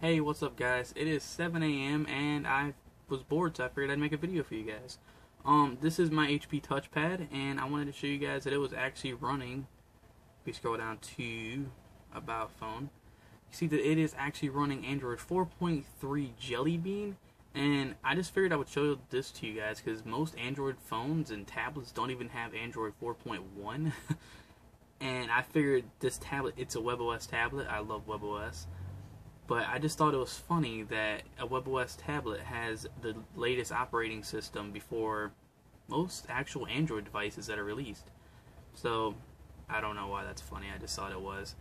Hey, what's up, guys? It is 7 a.m. and I was bored, so I figured I'd make a video for you guys. Um, this is my HP touchpad, and I wanted to show you guys that it was actually running. If we scroll down to About Phone, you see that it is actually running Android 4.3 Jelly Bean, and I just figured I would show this to you guys because most Android phones and tablets don't even have Android 4.1. and I figured this tablet, it's a WebOS tablet. I love WebOS but I just thought it was funny that a WebOS tablet has the latest operating system before most actual Android devices that are released. So I don't know why that's funny. I just thought it was.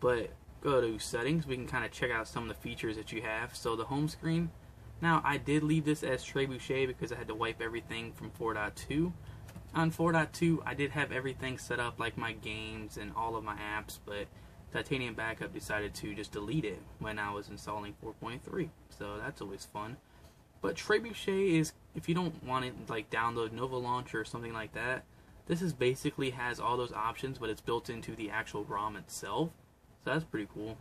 But go to settings. We can kind of check out some of the features that you have. So the home screen. Now I did leave this as Trebuchet because I had to wipe everything from 4.2. On 4.2, I did have everything set up like my games and all of my apps, but Titanium Backup decided to just delete it when I was installing 4.3. So that's always fun. But Trebuchet is, if you don't want to like download Nova Launcher or something like that, this is basically has all those options, but it's built into the actual ROM itself. So that's pretty cool.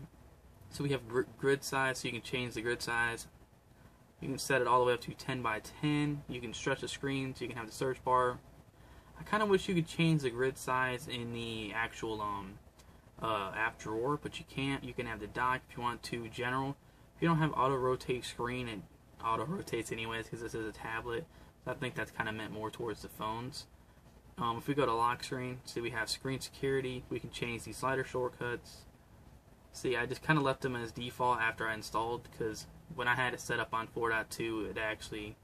So we have gr grid size, so you can change the grid size. You can set it all the way up to 10 by 10. You can stretch the screen, so you can have the search bar. I kind of wish you could change the grid size in the actual um, uh, app drawer, but you can't. You can have the dock if you want to. General. If you don't have auto rotate screen, it auto rotates anyways because this is a tablet. So I think that's kind of meant more towards the phones. Um, if we go to lock screen, see we have screen security. We can change these slider shortcuts. See, I just kind of left them as default after I installed because when I had it set up on 4.2, it actually,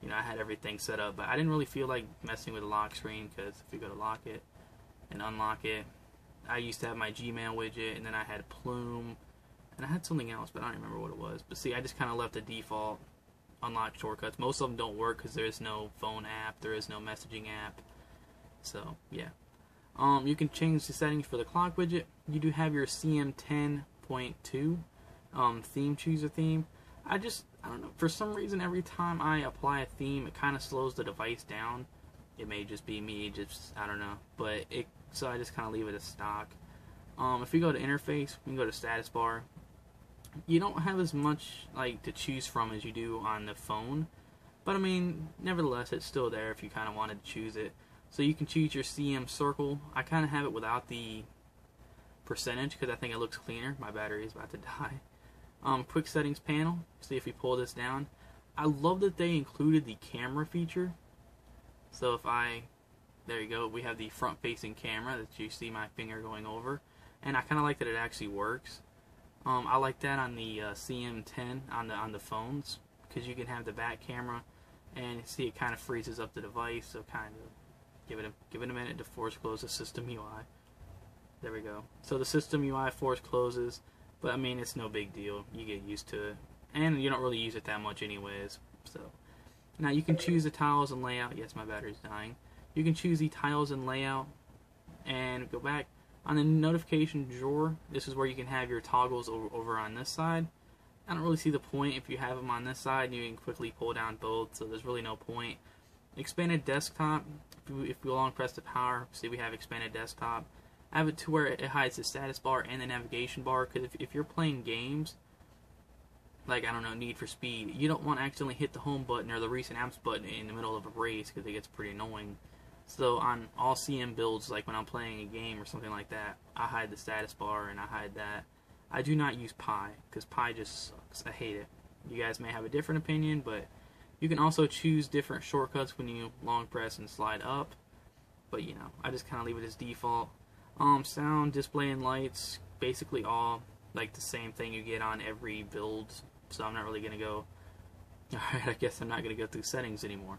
you know, I had everything set up. But I didn't really feel like messing with the lock screen because if you go to lock it and unlock it, I used to have my Gmail widget, and then I had Plume, and I had something else, but I don't remember what it was. But see, I just kind of left the default unlock shortcuts. Most of them don't work because there is no phone app, there is no messaging app. So yeah, um, you can change the settings for the clock widget. You do have your CM10.2 um, theme chooser theme. I just I don't know for some reason every time I apply a theme, it kind of slows the device down. It may just be me, just I don't know, but it so I just kind of leave it as stock. Um, if we go to interface, we can go to status bar. You don't have as much like to choose from as you do on the phone, but I mean, nevertheless, it's still there if you kind of wanted to choose it. So you can choose your CM circle. I kind of have it without the percentage because I think it looks cleaner. My battery is about to die. Um, quick settings panel. See if we pull this down. I love that they included the camera feature. So if I there you go. We have the front facing camera that you see my finger going over. And I kind of like that it actually works. Um, I like that on the uh, CM10 on the on the phones because you can have the back camera and see it kind of freezes up the device. So kind of give it a give it a minute to force close the system UI. There we go. So the system UI force closes, but I mean it's no big deal. You get used to it, and you don't really use it that much anyways. So now you can choose the tiles and layout. Yes, my battery's dying you can choose the tiles and layout and go back. On the notification drawer this is where you can have your toggles over, on this side. I don't really see the point if you have them on this side and you can quickly pull down both so there's really no point. Expanded desktop if you, if you long press the power see we have expanded desktop. I have it to where it hides the status bar and the navigation bar because if, if you're playing games like I don't know Need for Speed you don't want to accidentally hit the home button or the recent apps button in the middle of a race because it gets pretty annoying so on all CM builds, like when I'm playing a game or something like that, I hide the status bar and I hide that. I do not use PIE because PIE just sucks. I hate it. You guys may have a different opinion, but you can also choose different shortcuts when you long press and slide up. But you know, I just kind of leave it as default. Um, sound, display, and lights, basically all like the same thing you get on every build. So I'm not really gonna go. Alright, I guess I'm not gonna go through settings anymore.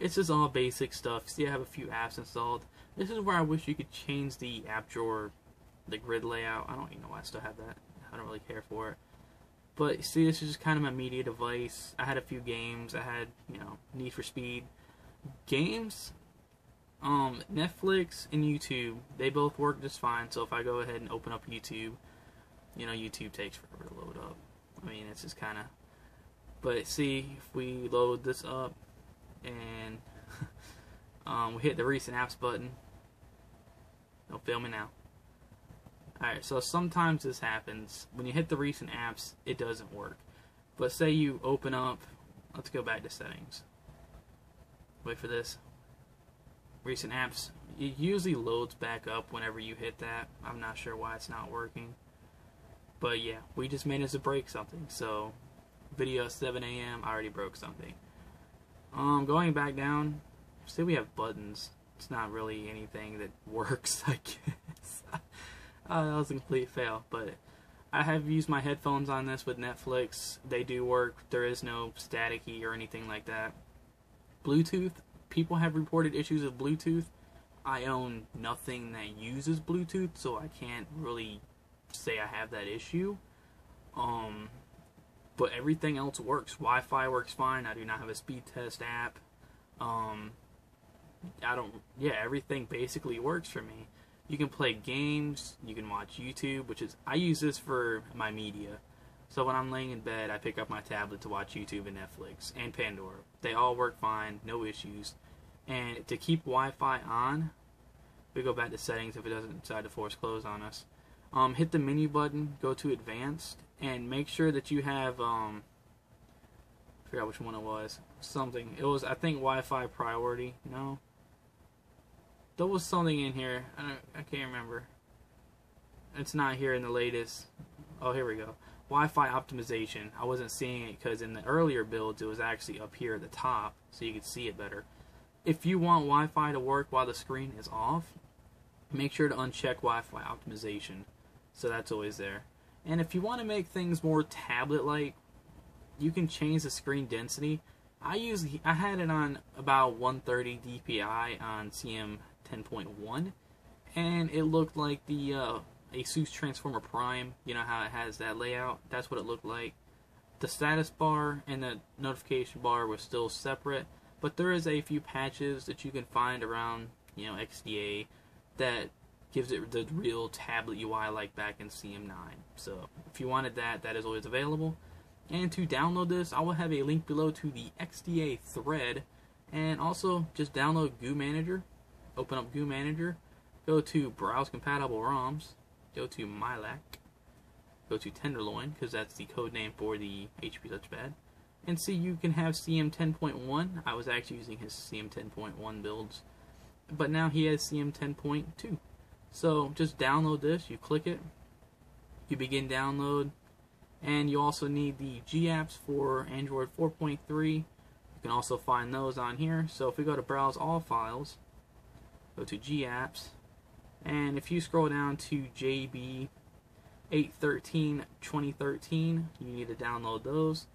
It's just all basic stuff. See, I have a few apps installed. This is where I wish you could change the app drawer, the grid layout. I don't even know why I still have that. I don't really care for it. But see, this is just kind of my media device. I had a few games. I had, you know, Need for Speed. Games, um, Netflix and YouTube, they both work just fine. So if I go ahead and open up YouTube, you know, YouTube takes forever to load up. I mean, it's just kind of. But see, if we load this up, and um, we hit the recent apps button. Don't fail me now. Alright, so sometimes this happens. When you hit the recent apps, it doesn't work. But say you open up, let's go back to settings. Wait for this. Recent apps, it usually loads back up whenever you hit that. I'm not sure why it's not working. But yeah, we just managed to break something. So, video 7 a.m., I already broke something. Um, going back down, see we have buttons. It's not really anything that works, I guess. uh, that was a complete fail, but I have used my headphones on this with Netflix. They do work. There is no staticky or anything like that. Bluetooth, people have reported issues with Bluetooth. I own nothing that uses Bluetooth, so I can't really say I have that issue. Um, but everything else works. Wi-Fi works fine. I do not have a speed test app. Um, I don't. Yeah, everything basically works for me. You can play games. You can watch YouTube, which is I use this for my media. So when I'm laying in bed, I pick up my tablet to watch YouTube and Netflix and Pandora. They all work fine, no issues. And to keep Wi-Fi on, we go back to settings if it doesn't decide to force close on us. Um, hit the menu button, go to advanced, and make sure that you have um, I forgot which one it was. Something. It was I think Wi-Fi priority. No. There was something in here. I, I can't remember. It's not here in the latest. Oh, here we go. Wi-Fi optimization. I wasn't seeing it because in the earlier builds it was actually up here at the top so you could see it better. If you want Wi-Fi to work while the screen is off, make sure to uncheck Wi-Fi optimization. So that's always there. And if you want to make things more tablet-like, you can change the screen density. I usually I had it on about 130 dpi on CM 10.1, and it looked like the uh, Asus Transformer Prime. You know how it has that layout. That's what it looked like. The status bar and the notification bar were still separate, but there is a few patches that you can find around you know XDA that gives it the real tablet UI like back in CM9. So if you wanted that, that is always available. And to download this, I will have a link below to the XDA thread. And also, just download Goo Manager. Open up Goo Manager. Go to Browse Compatible ROMs. Go to Milaq, Go to Tenderloin, because that's the code name for the HP Touchpad. And see, you can have CM 10.1. I was actually using his CM 10.1 builds. But now he has CM 10.2. So just download this. You click it. You begin download and you also need the GApps for Android 4.3. You can also find those on here. So if we go to Browse All Files, go to GApps, and if you scroll down to JB 813 2013, you need to download those.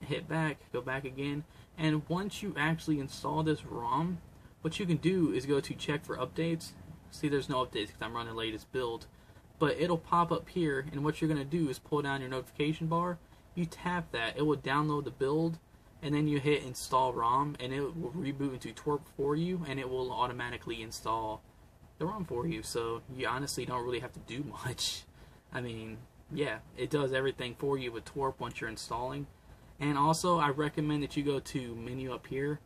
Hit back, go back again, and once you actually install this ROM, what you can do is go to check for updates. See, there's no updates because I'm running the latest build. But it'll pop up here and what you're going to do is pull down your notification bar. You tap that it will download the build and then you hit install ROM and it will reboot into TWRP for you and it will automatically install the ROM for you. So you honestly don't really have to do much. I mean yeah it does everything for you with TWRP once you're installing. And also I recommend that you go to menu up here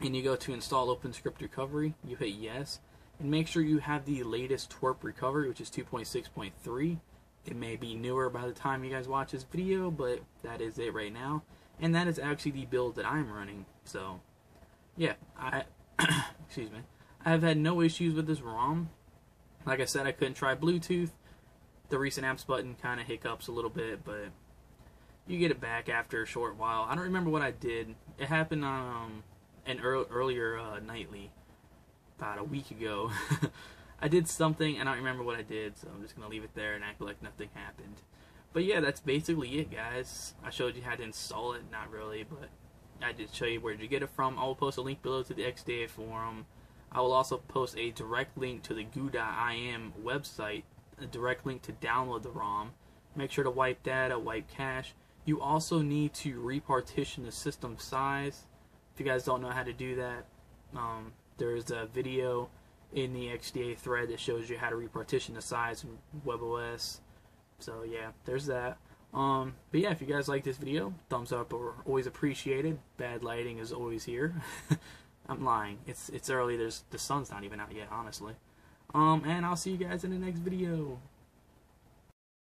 and you go to install OpenScript recovery. You hit yes and make sure you have the latest TWRP recovery, which is 2.6.3. It may be newer by the time you guys watch this video, but that is it right now. And that is actually the build that I'm running. So, yeah, I, excuse me. I've had no issues with this ROM. Like I said, I couldn't try Bluetooth. The recent apps button kind of hiccups a little bit, but you get it back after a short while. I don't remember what I did. It happened on um, an earlier uh, nightly about a week ago. I did something, and I don't remember what I did, so I'm just going to leave it there and act like nothing happened. But yeah, that's basically it, guys. I showed you how to install it, not really, but I did show you where to get it from. I will post a link below to the XDA forum. I will also post a direct link to the goo.im website, a direct link to download the ROM. Make sure to wipe data, wipe cache. You also need to repartition the system size. If you guys don't know how to do that, um, there's a video in the XDA thread that shows you how to repartition the size in WebOS. So yeah, there's that. Um, but yeah, if you guys like this video, thumbs up are always appreciated. Bad lighting is always here. I'm lying. It's it's early. There's the sun's not even out yet, honestly. Um, and I'll see you guys in the next video.